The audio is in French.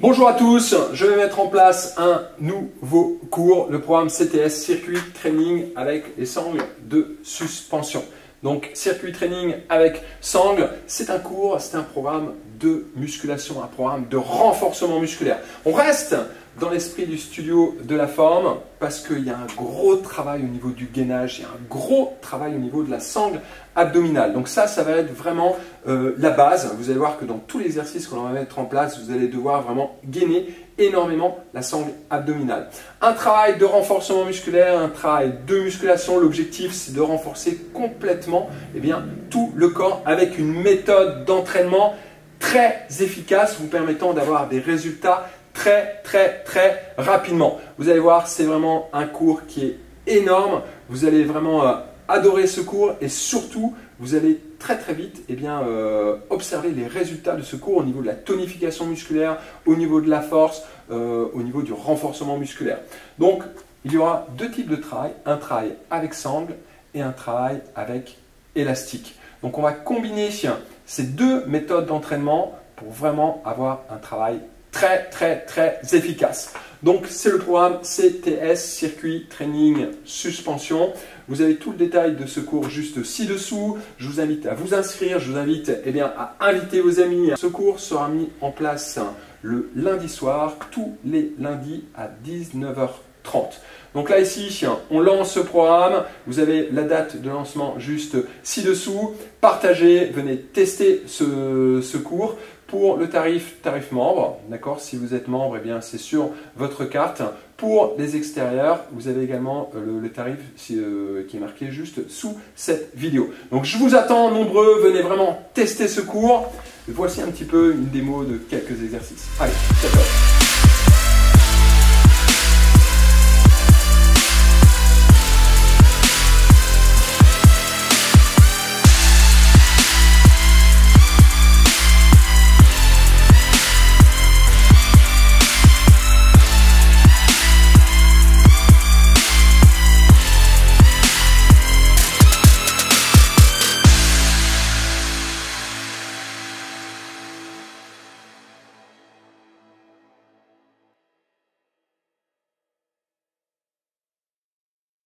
Bonjour à tous, je vais mettre en place un nouveau cours, le programme CTS Circuit Training avec les sangles de suspension. Donc circuit training avec sangle, c'est un cours, c'est un programme de musculation, un programme de renforcement musculaire. On reste dans l'esprit du studio de la forme parce qu'il y a un gros travail au niveau du gainage, il y a un gros travail au niveau de la sangle abdominale. Donc ça, ça va être vraiment euh, la base. Vous allez voir que dans tous les exercices qu'on va mettre en place, vous allez devoir vraiment gainer énormément la sangle abdominale. Un travail de renforcement musculaire, un travail de musculation. L'objectif, c'est de renforcer complètement eh bien, tout le corps avec une méthode d'entraînement très efficace, vous permettant d'avoir des résultats très très très rapidement. Vous allez voir, c'est vraiment un cours qui est énorme. Vous allez vraiment euh, adorer ce cours et surtout, vous allez très très vite eh bien, euh, observer les résultats de ce cours au niveau de la tonification musculaire, au niveau de la force, euh, au niveau du renforcement musculaire. Donc, il y aura deux types de travail, un travail avec sangle et un travail avec élastique. Donc, on va combiner ces deux méthodes d'entraînement pour vraiment avoir un travail très très très efficace. Donc c'est le programme CTS, Circuit Training Suspension. Vous avez tout le détail de ce cours juste ci-dessous. Je vous invite à vous inscrire, je vous invite eh bien, à inviter vos amis. Ce cours sera mis en place le lundi soir, tous les lundis à 19h30. Donc là ici, on lance ce programme. Vous avez la date de lancement juste ci-dessous. Partagez, venez tester ce, cours pour le tarif, tarif membre, d'accord? Si vous êtes membre, eh bien c'est sur votre carte. Pour les extérieurs, vous avez également euh, le, tarif euh, qui est marqué juste sous cette vidéo. Donc je vous attends nombreux, venez vraiment tester ce cours. Voici un petit peu une démo de quelques exercices. Allez, ciao